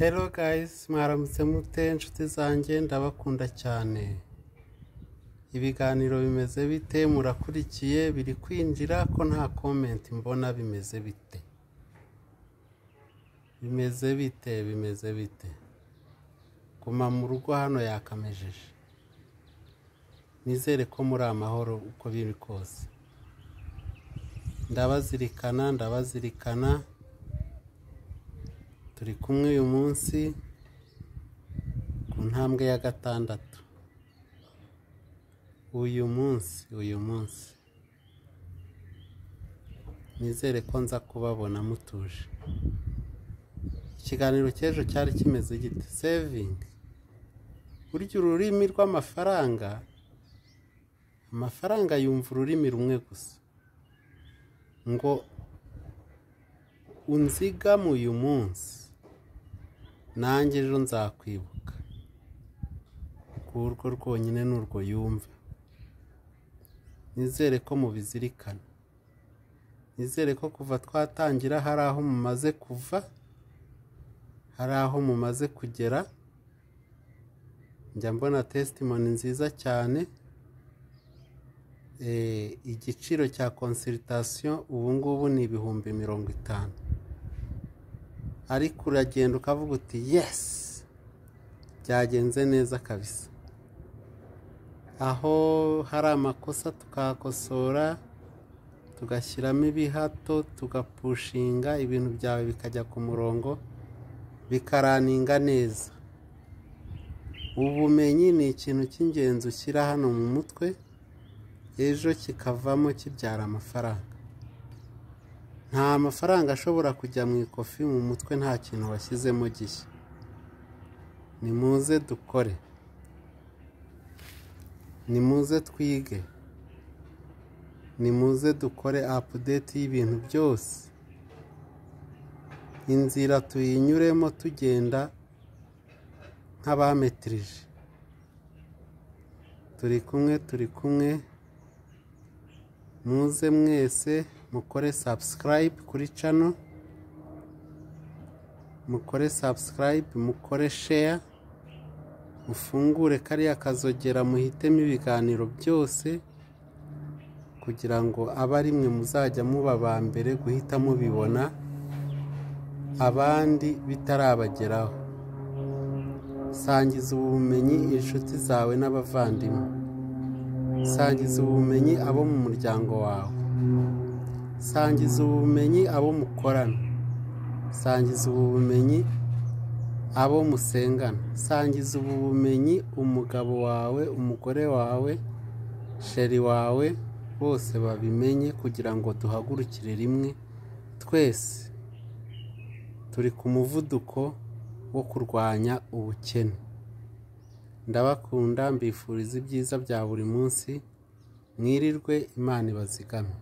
Hello guys, mwaramutse mute inshuti zanjye ndabakunda cyane. Ibiganiro bimeze bite murakurikiye biri kwinjira ko nta comment mbona bimeze bite. Bimeze bite bimeze bite. Guma mu rugo hano yakamejeje. Nizere ko muri amahoro uko biri kose. Ndabazirikana ndabazirikana turi kumwe uyu munsi ku ntambwe ya gatandatu. Uyu munsi uyu munsi. Nizere ko nza kubabona mutuje. Ikiganiro cy'ejo cyari kimeze gite? Sevingi burya ururimi rw'amafaranga amafaranga yumva ururimi rumwe gusa. Ngo unzigame uyu munsi. Nanjye ejo nzakwibuka. Urwo rwonyine ni urwo yumva nizere ko mubizirikana. Nizere ko kuva twatangira hari aho mumaze kuva hari aho mumaze kugera. Njya mbona tesitimoni nziza cyane. Igiciro cya konsiritasiyo ubu ngubu ni ibihumbi mirongo itanu. Ariko uragenda ukavuga uti yesi byagenze neza kabisa. Aho hari amakosa tukahakosora tugashyiramo ibihato tugapushinga ibintu byawe bikajya ku murongo bikaraninga neza. Ubumenyi ni ikintu cy'ingenzi ushyira hano mu mutwe ejo kikavamo kibyara amafaranga. Nta mafaranga ashobora kujya mu ikofi mu mutwe nta kintu washyizemo gishya. Nimuze dukore. Nimuze twige. Nimuze dukore apudeti y'ibintu byose. Inzira tuyinyuremo tugenda nk'abametirije turi kumwe turi kumwe. Muze mwese mukore sabusikarayibe kuri cano mukore sabusikarayibe mukore sheya mufungure kariya kazogera muhitemo ibiganiro byose kugira ngo abe ari mwe muzajya muba aba mbere guhita mubibona abandi bitarabageraho. Sangiza ubumenyi inshuti zawe n'abavandimwe. Sangiza ubumenyi abo mu muryango wawe. Sangiza ubumenyi abo mukorana. Sangiza ubu bumenyi abo musengana. Sangiza ubu bumenyi umugabo wawe umugore wawe sheri wawe bose babimenye kugira ngo duhagurukire rimwe. Twese turi ku muvuduko wo kurwanya ubukene. Ndabakunda mbifuriza ibyiza bya buri munsi. Mwirirwe imana ibazigame.